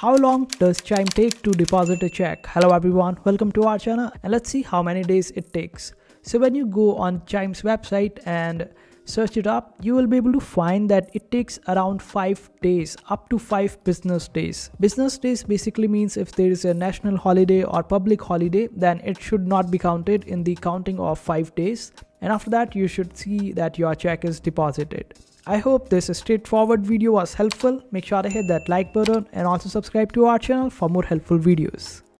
How long does Chime take to deposit a check? Hello everyone, welcome to our channel and let's see how many days it takes. So when you go on Chime's website and search it up, you will be able to find that it takes around 5 days, up to 5 business days. Business days basically means if there is a national holiday or public holiday, then it should not be counted in the counting of 5 days. And after that, you should see that your check is deposited. I hope this straightforward video was helpful. Make sure to hit that like button and also subscribe to our channel for more helpful videos.